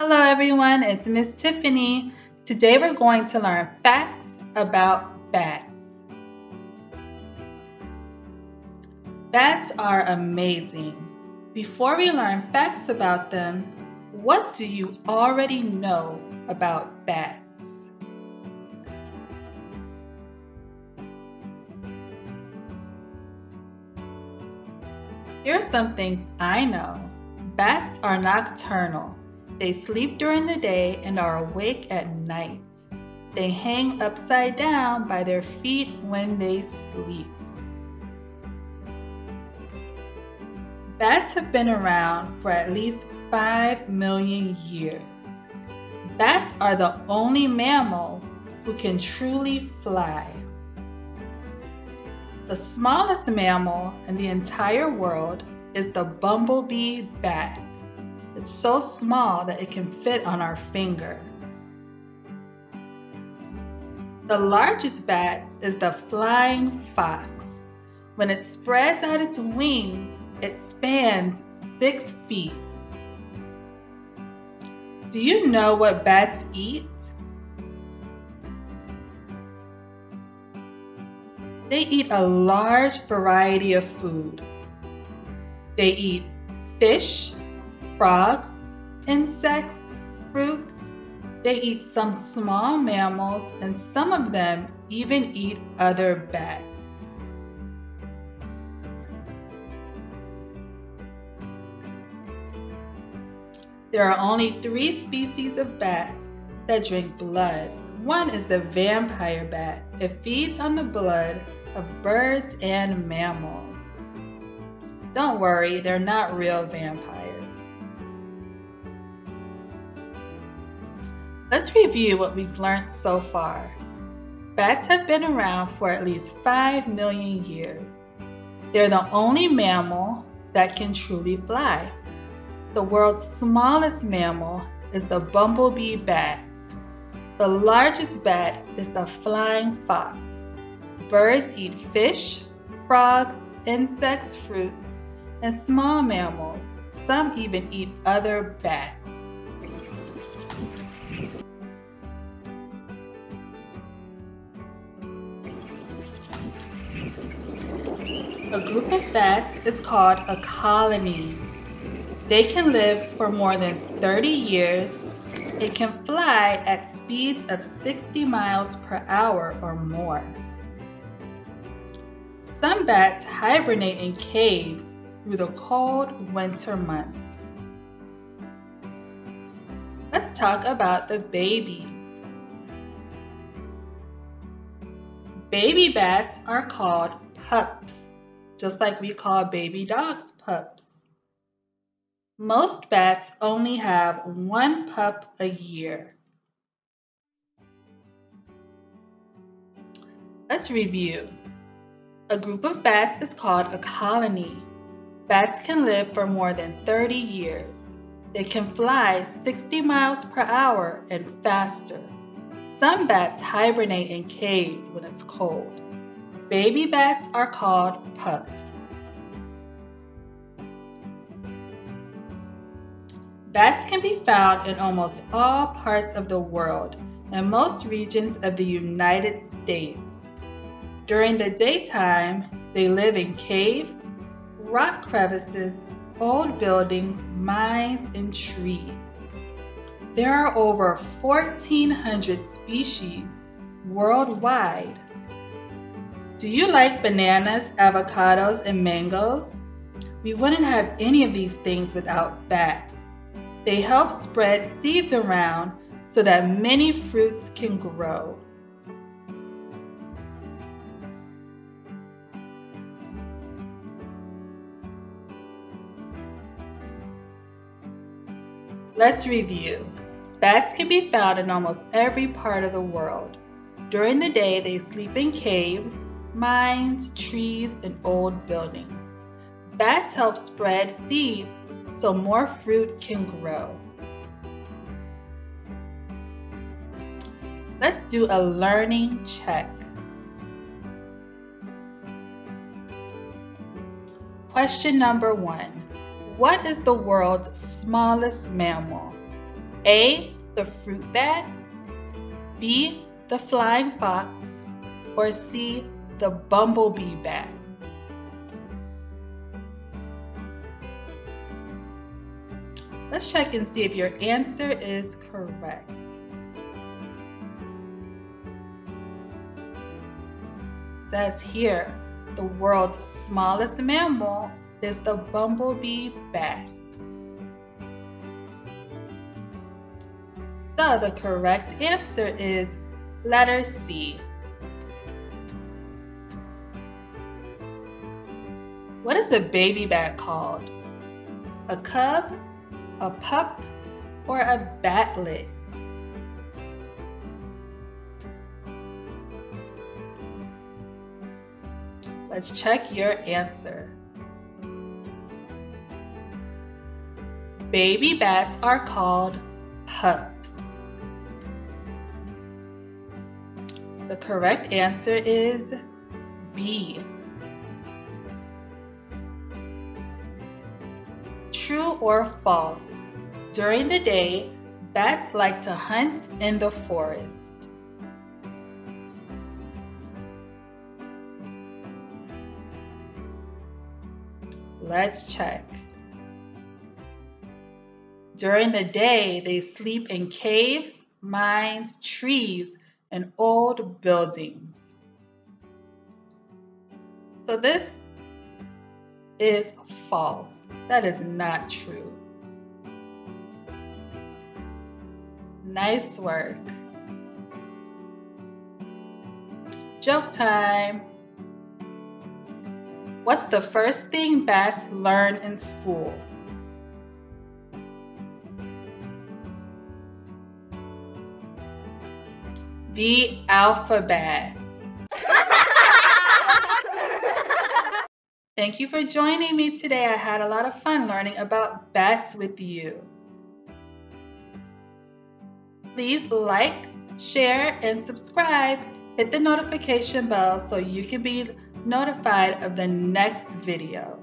Hello everyone, it's Miss Tiffany. Today we're going to learn facts about bats. Bats are amazing. Before we learn facts about them, what do you already know about bats? Here are some things I know. Bats are nocturnal. They sleep during the day and are awake at night. They hang upside down by their feet when they sleep. Bats have been around for at least 5 million years. Bats are the only mammals who can truly fly. The smallest mammal in the entire world is the bumblebee bat. It's so small that it can fit on our finger. The largest bat is the flying fox. When it spreads out its wings, it spans six feet. Do you know what bats eat? They eat a large variety of food. They eat fish, frogs, insects, fruits. They eat some small mammals and some of them even eat other bats. There are only three species of bats that drink blood. One is the vampire bat. It feeds on the blood of birds and mammals. Don't worry, they're not real vampires. Let's review what we've learned so far. Bats have been around for at least 5 million years. They're the only mammal that can truly fly. The world's smallest mammal is the bumblebee bat. The largest bat is the flying fox. Birds eat fish, frogs, insects, fruits, and small mammals. Some even eat other bats. A group of bats is called a colony. They can live for more than 30 years. It can fly at speeds of 60 miles per hour or more. Some bats hibernate in caves through the cold winter months. Let's talk about the babies. Baby bats are called pups just like we call baby dogs pups. Most bats only have one pup a year. Let's review. A group of bats is called a colony. Bats can live for more than 30 years. They can fly 60 miles per hour and faster. Some bats hibernate in caves when it's cold. Baby bats are called pups. Bats can be found in almost all parts of the world and most regions of the United States. During the daytime, they live in caves, rock crevices, old buildings, mines, and trees. There are over 1,400 species worldwide. Do you like bananas, avocados, and mangoes? We wouldn't have any of these things without bats. They help spread seeds around so that many fruits can grow. Let's review. Bats can be found in almost every part of the world. During the day, they sleep in caves, mines, trees, and old buildings. Bats help spread seeds so more fruit can grow. Let's do a learning check. Question number one. What is the world's smallest mammal? A. The fruit bat, B. The flying fox, or C. The bumblebee bat? Let's check and see if your answer is correct. Says here, the world's smallest mammal is the bumblebee bat. So the correct answer is letter C. What is a baby bat called? A cub, a pup, or a batlet? Let's check your answer. Baby bats are called pups. The correct answer is B. True or false? During the day, bats like to hunt in the forest. Let's check. During the day, they sleep in caves, mines, trees, and old buildings. So this is false. That is not true. Nice work. Joke time. What's the first thing bats learn in school? The alphabet. Thank you for joining me today. I had a lot of fun learning about bats with you. Please like, share, and subscribe. Hit the notification bell so you can be notified of the next video.